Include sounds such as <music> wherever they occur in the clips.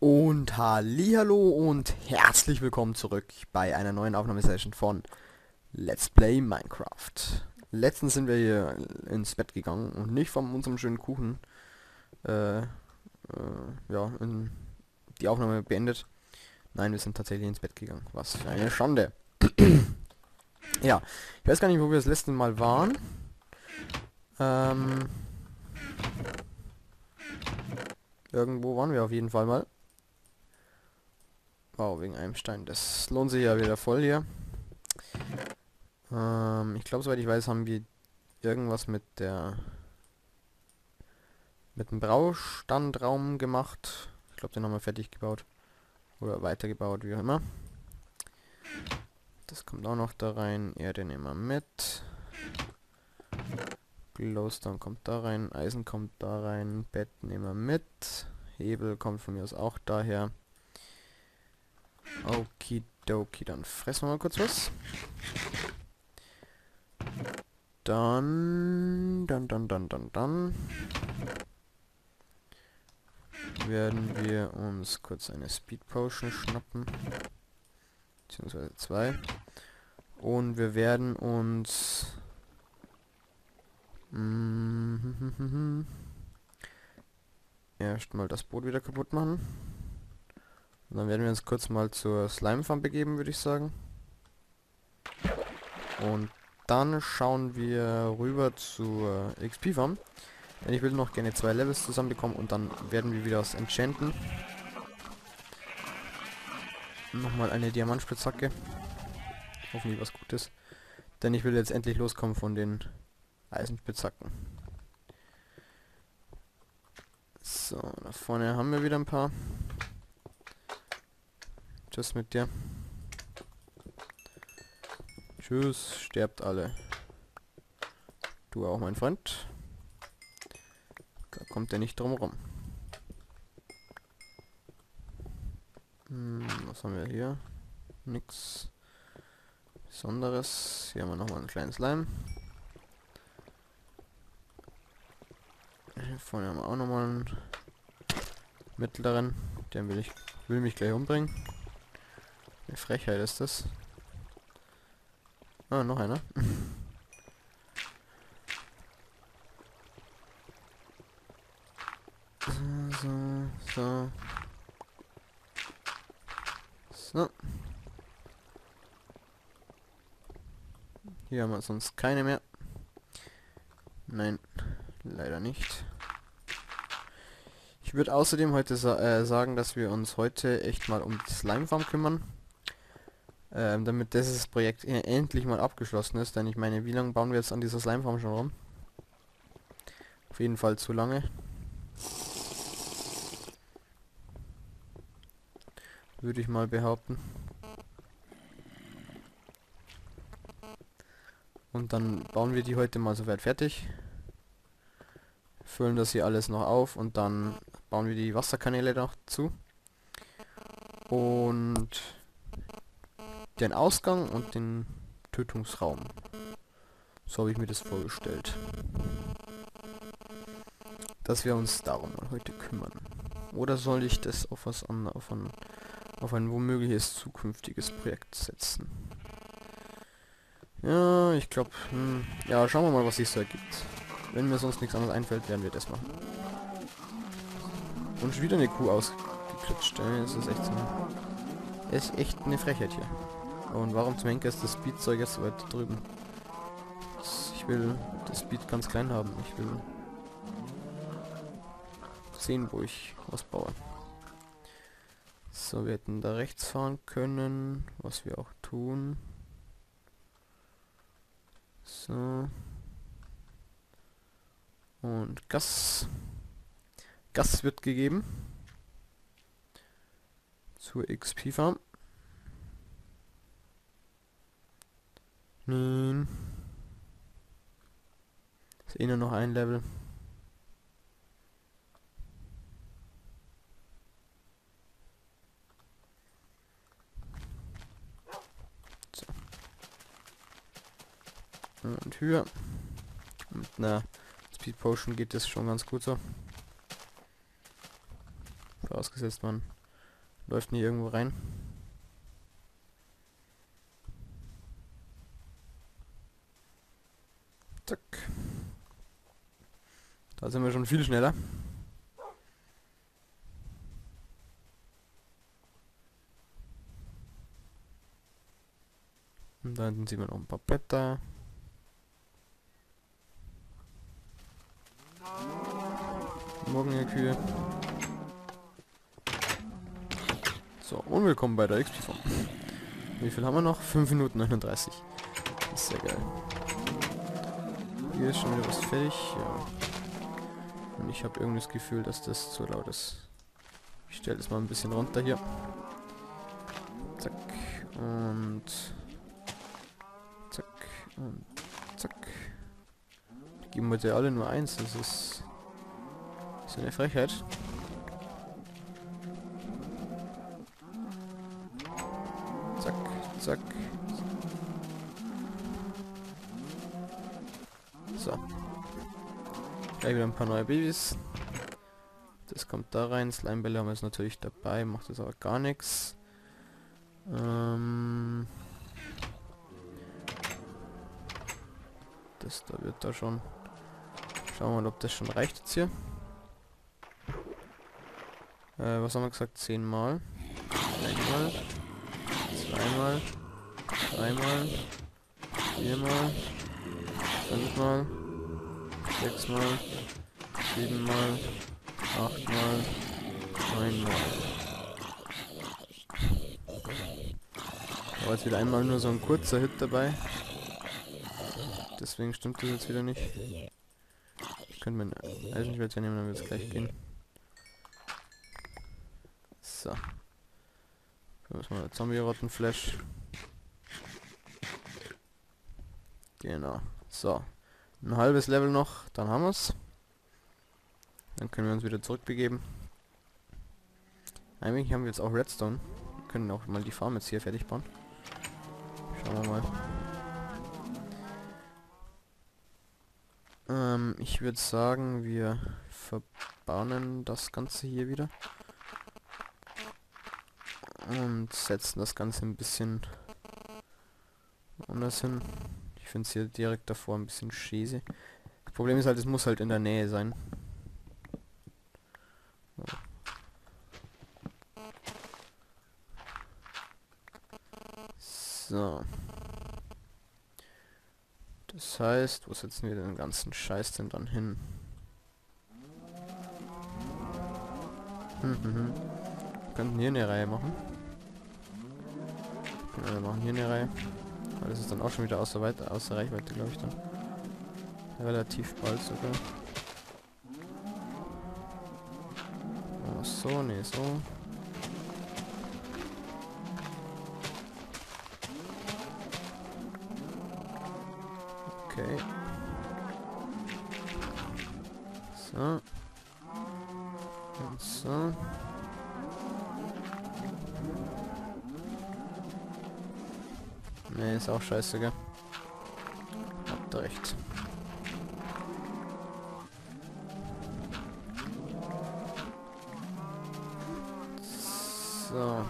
Und hallo und herzlich willkommen zurück bei einer neuen Aufnahmesession von Let's Play Minecraft. Letztens sind wir hier ins Bett gegangen und nicht von unserem schönen Kuchen äh, äh, ja, die Aufnahme beendet. Nein, wir sind tatsächlich ins Bett gegangen. Was für eine Schande. <clears throat> ja, ich weiß gar nicht, wo wir das letzte Mal waren. Ähm, irgendwo waren wir auf jeden Fall mal. Wow, wegen einem Stein. Das lohnt sich ja wieder voll hier. Ähm, ich glaube, soweit ich weiß, haben wir irgendwas mit der mit dem Braustandraum gemacht. Ich glaube, den haben wir fertig gebaut. Oder weitergebaut, wie auch immer. Das kommt auch noch da rein. Erde nehmen wir mit. Glowstone kommt da rein. Eisen kommt da rein. Bett nehmen wir mit. Hebel kommt von mir aus auch daher. Okidoki, dann fressen wir mal kurz was. Dann, dann, dann, dann, dann, dann werden wir uns kurz eine Speed Potion schnappen. Beziehungsweise zwei. Und wir werden uns mm, <laughs> erstmal das Boot wieder kaputt machen. Und dann werden wir uns kurz mal zur Slime Farm begeben, würde ich sagen. Und dann schauen wir rüber zur XP Farm. Denn ich will noch gerne zwei Levels zusammenbekommen und dann werden wir wieder was enchanten. Nochmal eine Diamantspitzhacke. Hoffentlich was Gutes. Denn ich will jetzt endlich loskommen von den Eisenspitzhacken. So, da vorne haben wir wieder ein paar. Tschüss mit dir. Tschüss, sterbt alle. Du auch, mein Freund. Da kommt er nicht drum rum. Hm, was haben wir hier? Nix Besonderes. Hier haben wir nochmal ein kleines Slime. Vorne haben wir auch nochmal einen mittleren. Der will ich will mich gleich umbringen. Frechheit ist das. Ah, noch einer. <laughs> so, so. So. Hier haben wir sonst keine mehr. Nein, leider nicht. Ich würde außerdem heute sa äh, sagen, dass wir uns heute echt mal um die Slimefarm kümmern. Ähm, damit dieses Projekt e endlich mal abgeschlossen ist, denn ich meine, wie lange bauen wir jetzt an dieser Slimefarm schon rum? Auf jeden Fall zu lange. Würde ich mal behaupten. Und dann bauen wir die heute mal soweit fertig. Füllen das hier alles noch auf und dann bauen wir die Wasserkanäle noch zu. Und den Ausgang und den Tötungsraum. So habe ich mir das vorgestellt. Dass wir uns darum mal heute kümmern. Oder soll ich das auf was anderes, auf ein, auf ein womögliches zukünftiges Projekt setzen? Ja, ich glaube, hm, ja, schauen wir mal, was sich so ergibt. Wenn mir sonst nichts anderes einfällt, werden wir das machen. Und wieder eine Kuh ausgeklitscht. Das ist echt so. Ist echt eine Frechheit hier. Und warum zum Henker ist das Speedzeug jetzt so weit drüben? Ich will das Speed ganz klein haben. Ich will sehen, wo ich was baue. So, wir hätten da rechts fahren können, was wir auch tun. So. Und Gas. Gas wird gegeben. Zur XP-Farm. Nein. Ist eh nur noch ein Level. So. Und höher. Mit einer Speed Potion geht das schon ganz gut so. Vorausgesetzt man Läuft nie irgendwo rein. Zack. Da sind wir schon viel schneller. Und da hinten sieht man noch ein paar Blätter. Morgen Kühe. So, und willkommen bei der XP-Form. Wie viel haben wir noch? 5 Minuten 39. Das ist sehr geil. Hier ist schon wieder was fertig, ja. Und ich habe irgendwie das Gefühl, dass das zu laut ist. Ich stelle das mal ein bisschen runter hier. Zack. Und... Zack. Und... Zack. Die geben heute alle nur eins. Das ist... Das ist eine Frechheit. Zack, zack. So. Gleich wieder ein paar neue Babys. Das kommt da rein. Slimebälle haben wir jetzt natürlich dabei, macht das aber gar nichts. Ähm das da wird da schon. Schauen wir mal, ob das schon reicht jetzt hier. Äh, was haben wir gesagt? Zehnmal. Einmal. Zweimal. Dreimal. Viermal. Fünfmal. Sechsmal. Siebenmal. Achtmal. Neunmal. Da war jetzt wieder einmal nur so ein kurzer Hit dabei. Deswegen stimmt das jetzt wieder nicht. Ich könnte mein Eisenschwert nehmen, dann wird es gleich gehen. So. Müssen wir Zombie-Rottenflash. Genau. So. Ein halbes Level noch, dann haben wir es. Dann können wir uns wieder zurückbegeben. Eigentlich haben wir jetzt auch Redstone. Wir können auch mal die Farm jetzt hier fertig bauen. Schauen wir mal. Ähm, ich würde sagen, wir verbauen das Ganze hier wieder. Und setzen das Ganze ein bisschen anders hin. Ich finde es hier direkt davor ein bisschen schäse. Das Problem ist halt, es muss halt in der Nähe sein. So. Das heißt, wo setzen wir den ganzen Scheiß denn dann hin? Hm, hm, hm. Wir könnten hier eine Reihe machen. Wir machen hier eine Reihe. Aber das ist dann auch schon wieder außer, Weite, außer Reichweite, glaube ich dann. Relativ bald sogar. Oh, so, nee, so. Okay. So. Und so. Ne, ist auch scheiße, gell? Habt recht. So.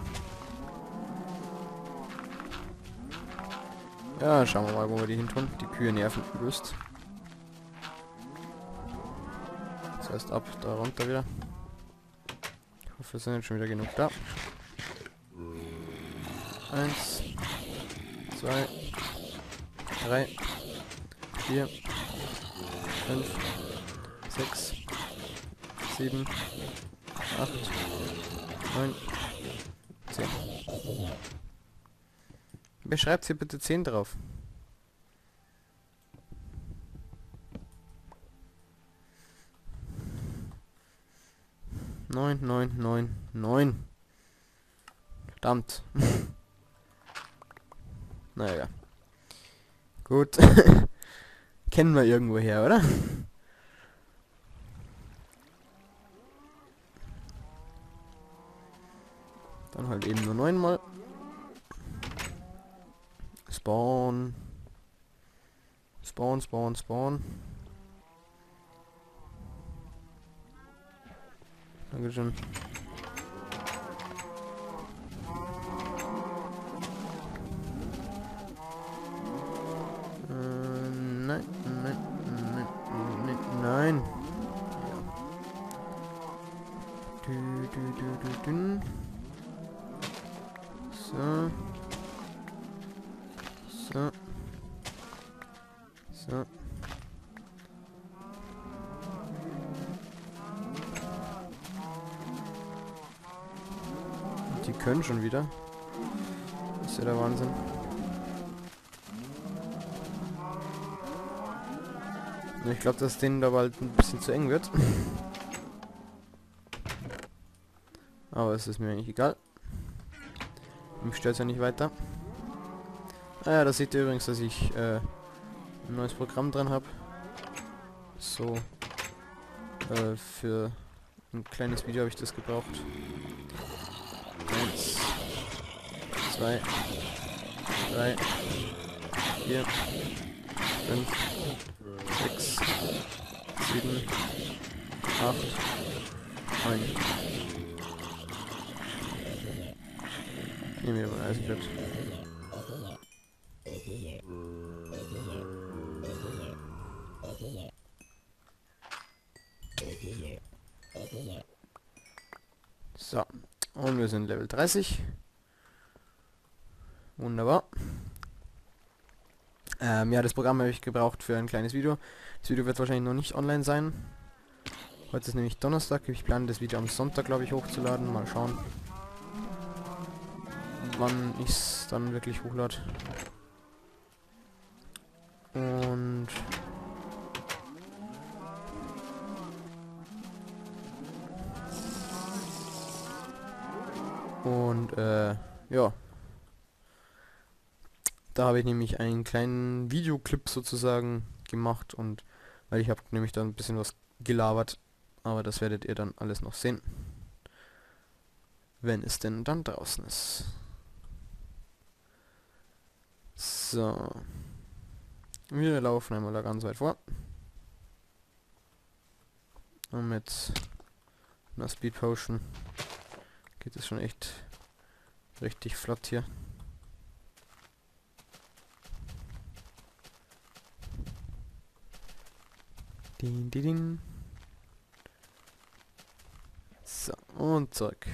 Ja, schauen wir mal, wo wir die hin tun. Die Kühe nerven übelst. Das heißt, ab da runter wieder. Ich hoffe, es sind jetzt schon wieder genug da. Eins, zwei, drei, vier, fünf, sechs, sieben, acht, neun, zehn. Beschreibt hier bitte 10 drauf. Neun, neun, neun, neun. Verdammt. <laughs> naja. Gut. <laughs> Kennen wir irgendwo her, oder? Dann halt eben nur neunmal. Spawn. Spawn, spawn, spawn. Dankeschön. Die können schon wieder. Das ist ja der Wahnsinn. Ich glaube, dass denen da bald ein bisschen zu eng wird. Aber es ist mir eigentlich egal. Mich stört ja nicht weiter. Ah ja, da seht ihr übrigens, dass ich äh, ein neues Programm dran habe. So. Äh, für ein kleines Video habe ich das gebraucht. Eins, zwei, drei, vier, fünf, sechs, sieben, acht, neun. Nehmen wir mal Eisenbett. Und wir sind Level 30. Wunderbar. Ähm, ja, das Programm habe ich gebraucht für ein kleines Video. Das Video wird wahrscheinlich noch nicht online sein. Heute ist nämlich Donnerstag. Ich plane das Video am Sonntag, glaube ich, hochzuladen. Mal schauen, wann ich es dann wirklich hochlade. Und Und äh, ja. Da habe ich nämlich einen kleinen Videoclip sozusagen gemacht und weil ich habe nämlich da ein bisschen was gelabert, aber das werdet ihr dann alles noch sehen. Wenn es denn dann draußen ist. So. Wir laufen einmal da ganz weit vor. Und mit einer Speed Potion geht es schon echt richtig flott hier. Din, din, din. So, und zurück.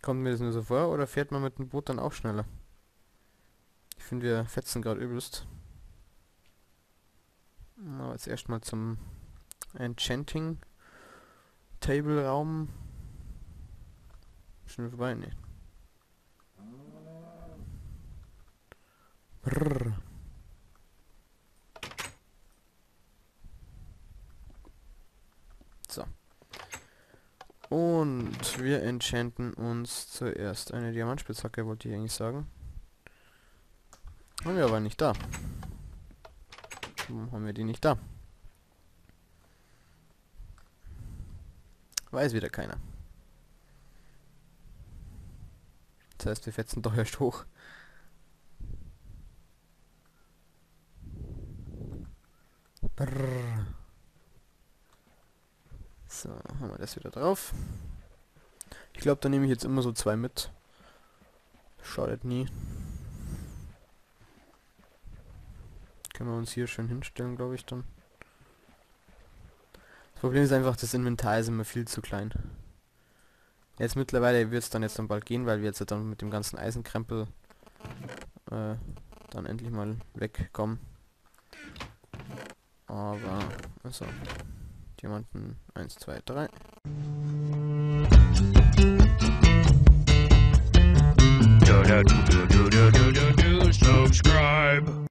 Kommt mir das nur so vor, oder fährt man mit dem Boot dann auch schneller? Ich finde, wir fetzen gerade übelst. Aber jetzt erstmal zum Enchanting Table Raum. Schon vorbei, ne? So. Und wir enchanten uns zuerst eine Diamantspitzhacke, wollte ich eigentlich sagen. Haben wir aber nicht da. Warum haben wir die nicht da? Weiß wieder keiner. Das heißt, wir fetzen doch erst hoch. Brrr. So, haben wir das wieder drauf. Ich glaube, da nehme ich jetzt immer so zwei mit. Schadet nie. Können wir uns hier schön hinstellen, glaube ich, dann. Das Problem ist einfach, das Inventar ist immer viel zu klein. Jetzt mittlerweile wird es dann jetzt dann bald gehen, weil wir jetzt dann mit dem ganzen Eisenkrempel äh, dann endlich mal wegkommen. Aber, also, Diamanten 1, 2, 3. Subscribe.